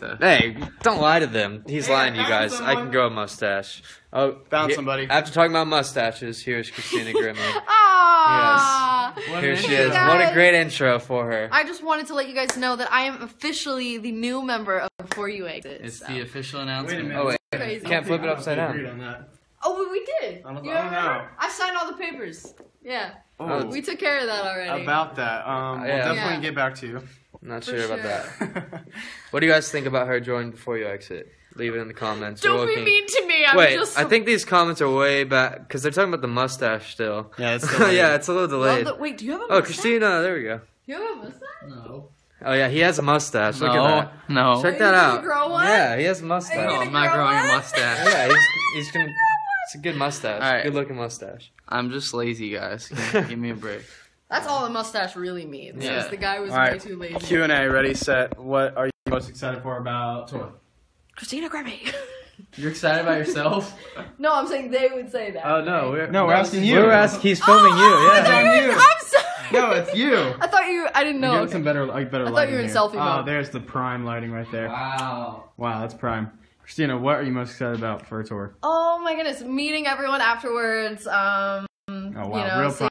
mustache. Hey, don't lie to them. He's Hey, lying to you found guys. I can grow a mustache. Oh, Found he- somebody. After talking about mustaches, here's Christina Grimmie. Aww. What Here she intro. is. What a great intro for her. I just wanted to let you guys know that I am officially the new member of Before You Exit. It's so. the official announcement. Wait a announcement. minute. Oh wait, Crazy. can't flip it upside down. agreed on that. Oh, but we did. I don't- You I don't know. I signed all the papers. Yeah, Oh, we took care of that already. about that. Um, we'll Yeah. definitely Yeah. get back to you. Not For sure about that. What do you guys think about her joining before you exit? Leave it in the comments. Don't be mean to me. I'm Wait, just. I think these comments are way back because they're talking about the mustache still. yeah, it's still yeah, it's a little Love delayed. the- wait, do you have a oh, mustache? Oh. Christina, there we go. You have a mustache? No. Oh yeah, he has a mustache. Look no. at No. Check that you out. grow one? Yeah, he has a mustache. No, I'm not grow growing a mustache. Yeah, he's he's gonna. It's a good mustache. All right. Good looking mustache. I'm just lazy, guys. Give give me a break. That's all a mustache really means. Yeah. The guy was All way right. too lazy. Q and A. Ready, set. What are you most excited for about tour? Christina Grimmie. You're excited about yourself? no, I'm saying they would say that. Oh no, we're No, we're asking you. We're asking. He's filming oh, you. Oh, I Yeah. thought on you. I'm sorry. No, it's you. I thought you. I didn't know. Get Okay. some better, like better I thought lighting you were in here. selfie Oh, there's the prime lighting right there. Wow. Wow, that's prime. Christina, what are you most excited about for a tour? Oh my goodness, meeting everyone afterwards. Um, Oh you wow, know, real prime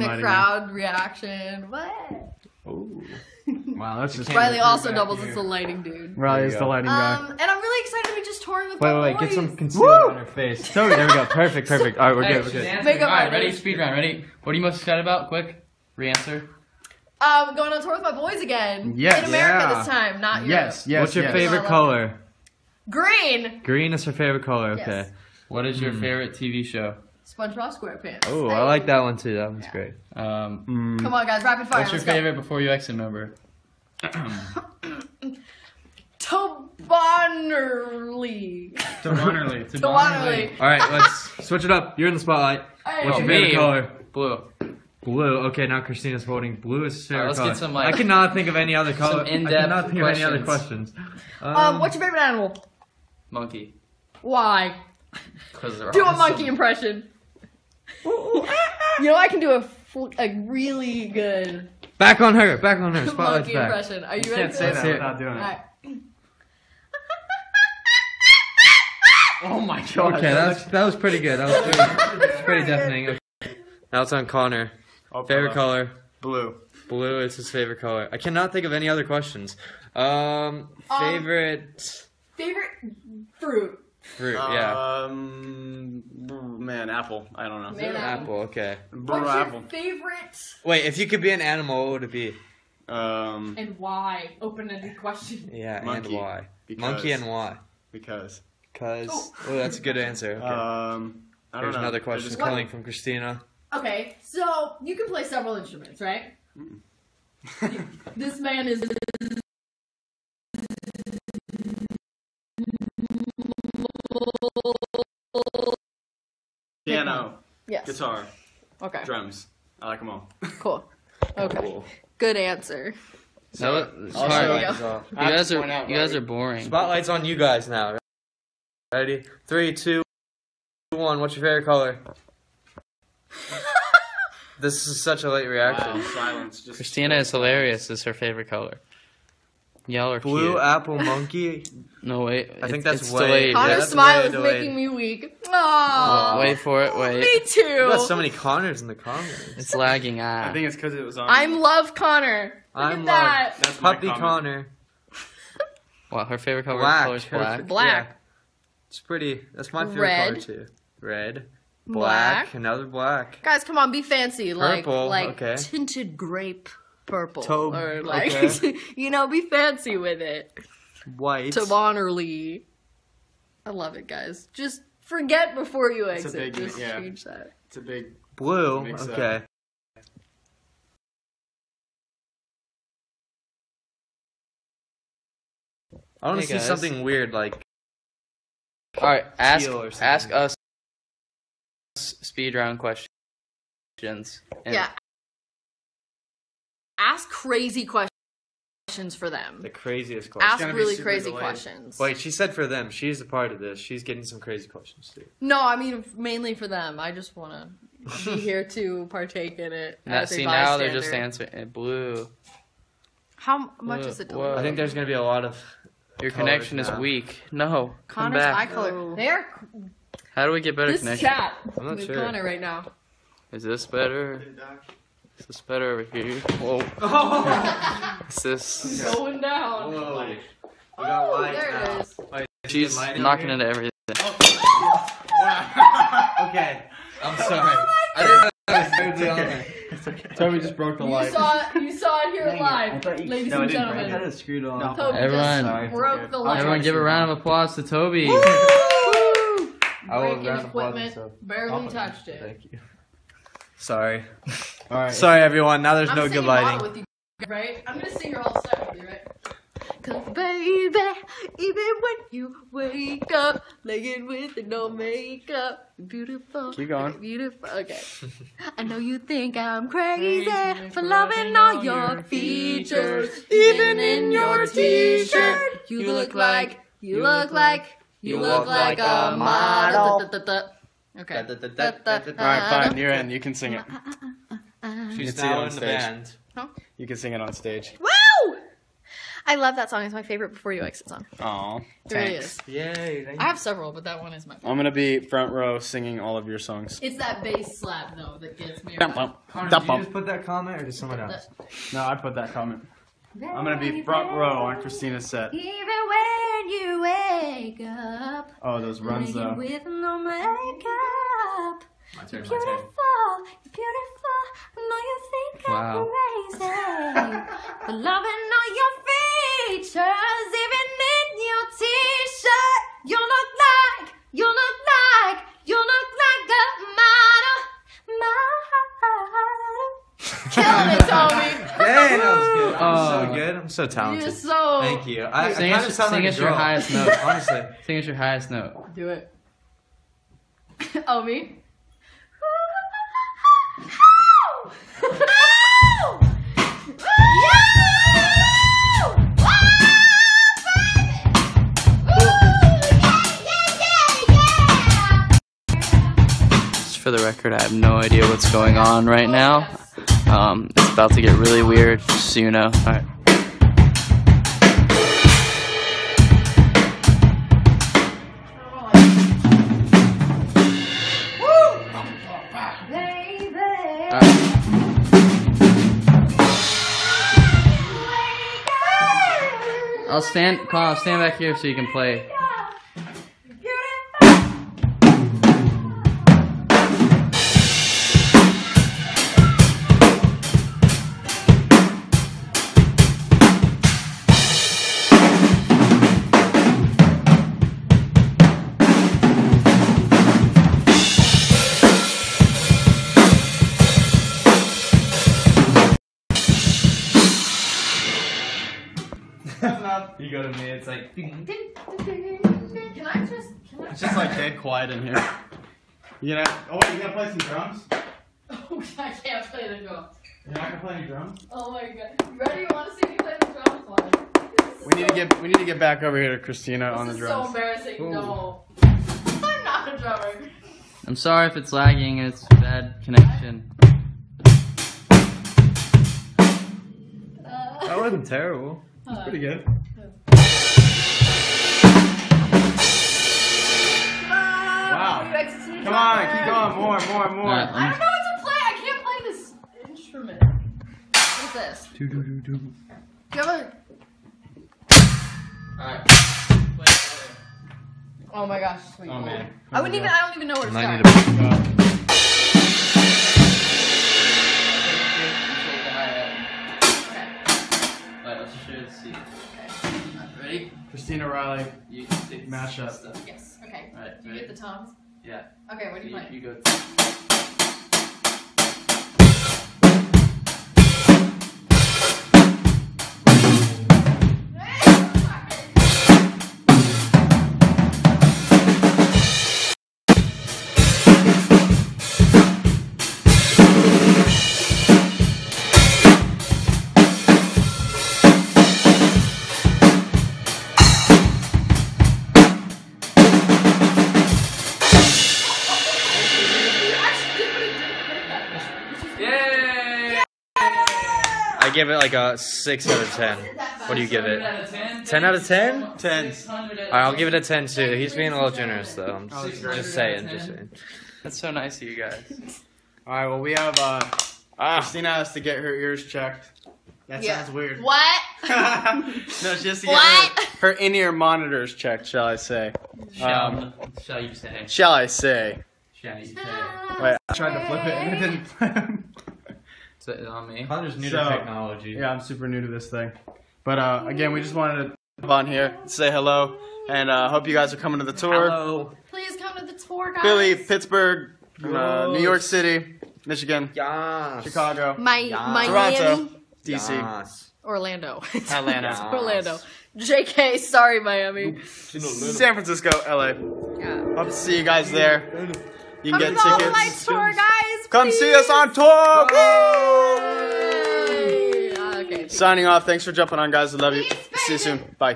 the lighting. crowd reaction. What? Ooh. Wow, that's just Riley also doubles as the lighting dude. Riley There is you the lighting guy. Um, and I'm really excited to be just touring with Wait, my wait, wait. Get some concealer on her face. there we go. Perfect, perfect. All right, we're good. We're she's good. Makeup All right, ready? Speed round. Ready? What are you most excited about? Quick. Re-answer. Um, going on tour with my boys again. Yes. In America Yeah. this time, not Yes, Europe. yes. What's your yes. favorite color? Green. Green is her favorite color. Yes. Okay. What is your favorite TV show? SpongeBob SquarePants. Oh, I like that one too. That one's Yeah. great. Um, Mm, Come on, guys, rapid fire. what's your let's go. favorite before you exit member? Tobonerly. to Wannerly. To Tobonerly. All right, let's switch it up. You're in the spotlight. Hey. What's Oh, your me. favorite color? Blue. Blue. Okay, now Christina's voting. Blue is her favorite All right, let's color. get some, like, I cannot think of any other color. I in-depth cannot think of any other questions. questions. Um, what's your favorite animal? Monkey. Why? Because they're Do a awesome. monkey impression. You know, I can do a, fl- a really good Back on her. Back on her. Spotlight's monkey back. impression. Are you, You ready can't for say this? that Say it. without doing it. Alright. Oh my god. Okay, that was, that was pretty good. That was pretty, that's pretty deafening. Okay. Now it's on Connor. Oh, Favorite color? Blue. Blue is his favorite color. I cannot think of any other questions. Um, Um, favorite Favorite fruit? Fruit? yeah, Um, man, apple. I don't know. Man, apple. Okay. Blue What's apple. your favorite Wait, if you could be an animal, what would it be? Um, and why? Open-ended question. Yeah, Monkey. and why? because, Monkey and why? because. Cause. Oh. Oh, that's a good answer. Okay. Um, I don't Here's know. another They're question just coming from Christina. Okay, so you can play several instruments, right? this man is yes. guitar, Okay, drums. I like them all. cool. Okay, good answer. That was, Also, sorry. You off. you I have guys to are point out, you guys Riley. are boring. Spotlight's on you guys now. Ready? Three, two, one. What's your favorite color? this is such a late reaction. Wow, silence. Just Christina is hilarious. Is her favorite color. Y'all are Blue cute. apple monkey. no wait. I think that's it's way- delayed. Connor's that's smile way is delayed. making me weak. Aww. Wait for it. Wait. Me too. You got so many Connors in the comments. It's lagging. Ah. I think it's because it was on. I'm love Connor. Look I'm at that. That's my Puppy. Connor. Wow, her favorite color, Black. color is black. Black. Yeah. It's pretty. That's my favorite Red. color too. Red. Black. Black. Another black. Guys, come on, be fancy. Like Purple, like okay. tinted grape purple. Taupe, or like okay. you know, be fancy with it. White. To Bonnerly. I love it, guys. Just forget before you It's a exit. big- Just yeah. change that. It's a big. Blue. Mix up. Okay. I want to Hey, see guys. something weird like All right, ask Teal or something. ask us speed round questions. And yeah. Ask crazy questions for them. the craziest questions. Ask really crazy delayed. questions. Wait, she said for them. She's a part of this. She's getting some crazy questions too. No, I mean mainly for them. I just want to be here to partake in it. Now, as a see now they're just answering uh, blue. How much Whoa, is it whoa. delayed? I think there's gonna be a lot of Your Colors connection is weak. No, come Connor's eye back. color. They're How do we get better this connection? chat I'm not with sure. Connor right now. Is this better? Is this better over here? Whoa. Is this? Going down. Whoa. We Oh, light there now. it is. Wait, is She's it light over knocking into everything. Oh, okay. I'm oh sorry. I didn't know it was smoothly on there. Toby just broke the You light. saw. You saw it here live, ladies No, I and didn't break gentlemen. it. screwed on. No. Toby Everyone- just broke the light. Everyone, give a round of applause to Toby. I will Breaking round of applause equipment, myself. barely touched it. Thank you. Sorry. All right. Sorry, everyone. Now there's I'm no good lighting. you, right? I'm gonna sing her all set with you, right? Cause baby, even when you wake up, laying with no makeup, beautiful. Keep going. Okay, beautiful. Okay. I know you think I'm crazy for loving all your features, even in your t-shirt. You look like, you look like, you look like a model. Okay. All right, fine. You're in. You can sing it. She's can see it now on in the stage. band. You can sing it on stage. Woo! I love that song. It's my favorite Before You Exit song. Aw. It really Thanks. is. Yay. Thank I have several, but that one is my favorite. I'm gonna be front row singing all of your songs. It's that bass slap though that gets me. Dump, around. bump. Dump, bump. put that comment or did someone That- No, I put that comment. I'm gonna be front row on Christina's set. Even when you wake up, Oh, those runs laying though. with no makeup. My turn, You're beautiful, you're beautiful. I know you think Wow. I'm crazy for loving all your features, even in your t-shirt. You look like, you look like, you look like a model, model. Killing it, Tommy. Hey, that was good. I'm Oh. so good. I'm so You're so. Thank you. I, Sing I us- kind of sound sing like us your highest note. Honestly. Sing us your highest note. Do it. oh, me? For the record, I have no idea what's going on right now. Um, it's about to get really weird, just so you know. All right. All right. I'll stand. Call. I'll stand back here so you can play. You go to me. It's like Can I just? Can I it's just like dead quiet in here. You know? Oh wait, you gonna play some drums? Oh, I can't play the drums. You're not gonna play any drums? Oh my god. You ready? You want to see me play the drums? One. We need to get we need to get back over here to Christina on the This is so embarrassing. Ooh. No. I'm not a drummer. I'm sorry if it's lagging and it's bad connection. Uh, That wasn't terrible. Pretty good. Oh, wow. Come on, keep going, more, more, more. Alright, I don't know what to play. I can't play this instrument. What's this? Do, do, do, do. Give it. Alright. Oh my gosh, sweet. Oh man. I wouldn't even. I don't even know where to Might start. need a Share the seat. Ready? Christina Riley. You Mashup. stuff. Yes. Okay. Alright, Do you ready? get the toms? Yeah. Okay. What do you You, play? you go. Give it like a six out of ten. What do you give it? Ten out of ten? Ten. Alright, I'll give it a ten too. He's being a little generous though. I'm Oh, just, just saying, just saying. That's so nice of you guys. All right. Well, we have uh, Ah, Christina has to get her ears checked. That Yeah. sounds weird. What? no, she has to get What? her, her in-ear monitors checked. Shall I say? Um, shall you say? shall I say? Shall you say? Wait, I tried to flip it and it didn't flip. Is it on me? Connor's new So- to technology. Yeah, I'm super new to this thing. But uh, again, we just wanted to come on here, say hello, and uh, hope you guys are coming to the tour. Hello. Please come to the tour, guys. Philly, Pittsburgh, uh, New York City, Michigan, Yes. Chicago, My, Yeah. Miami, Toronto, DC, Yes. Orlando. Atlanta, Yes. Orlando. JK, sorry, Miami. San Francisco, LA. Yeah. Hope to see you guys there. You can Come get All My tickets. tour, guys. Come see us on tour. Yay. Ah, Okay. Signing off. Thanks for jumping on, guys. I love you. See you soon. Bye.